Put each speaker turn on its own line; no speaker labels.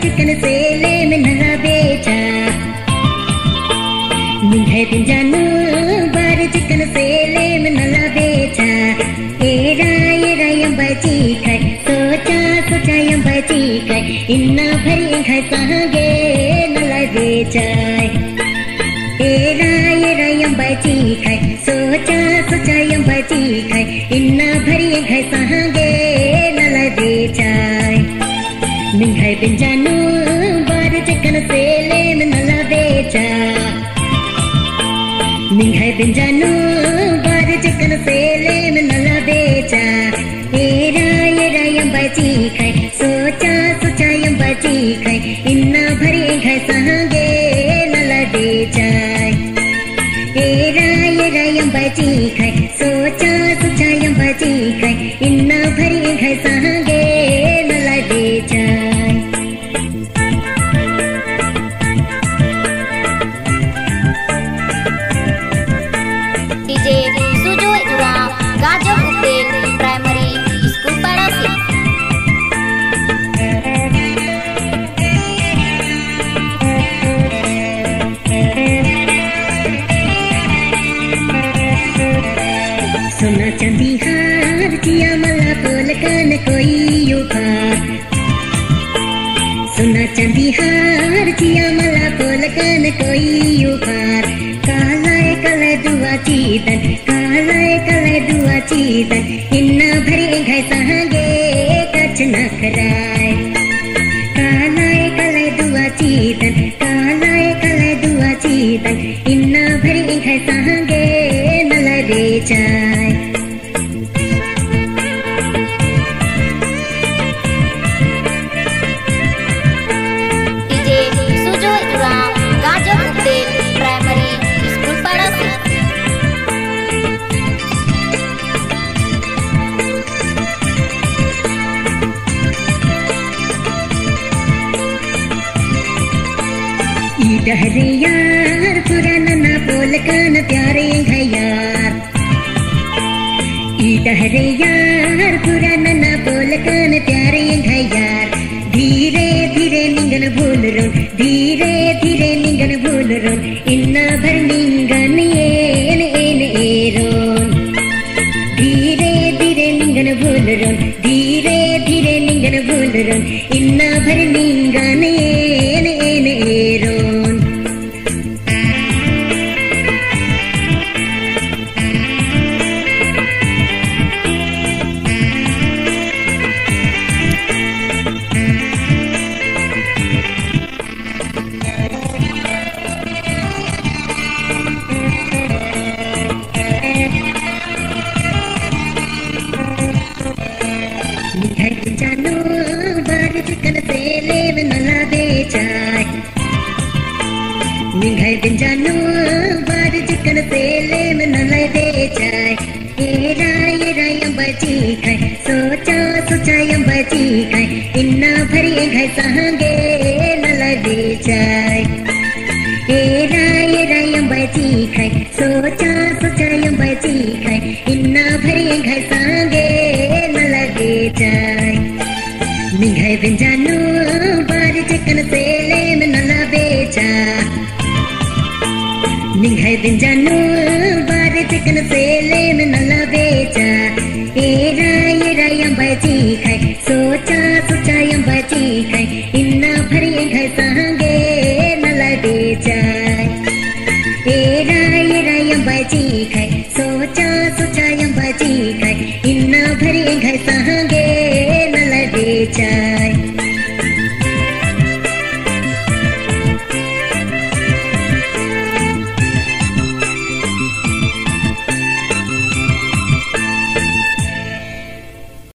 Chicken सेले में नला बेचा। निंगे दिन जानू बार चिकन सेले में नला बेचा। एरा एरा यम बची खाय सोचा सोचा यम बची खाय इन्ना भरी खाय सहागे नला बेचा एरा एरा यम बची खाय सोचा सोचा यम बची खाय इन्ना भरी खाय सहागे निंगे दिन जानू, बार चिकन सेले में नला बेचा। निंगे दिन जानू, बार चिकन सेले में नला बेचा। एरा एरा यम बची खाय सोचा सोचा यम बची खाय इन्ना भरी खाय सहागे नला बेचा। एरा एरा यम बची सोना चांदी हार जिया मला बोल कान कोई युगार सोना चांदी हार जिया मला बोल कान कोई युगार कालाय कालाय दुआ चीतन कालाय कालाय दुआ चीतन। इन्ना भरी घाय सहागे कच न कराय कालाय दुआ चीतन कालाय कालाय दुआ चीतन। इन्ना ഡഹരിയാർ പുരാനന പോലെ കാണ പ്യാരേ ഹയാർ ഈ ഡഹരിയാർ പോലെ കാണ പ്യാരേ ഹയാർ ധീരെ ധീരെ നിങ്ങൾ ഭൂലരും ധീരെ ധീരെ നിങ്ങൾ ഭൂലരും ഇന്ന ഭരണി सहागे नला बेचाय एरा एरा यम बची खाय सोचा सोचा यम इन्ना भरी खाय सहागे नला बेचाय निघाय बार चिकन सेले में बेचा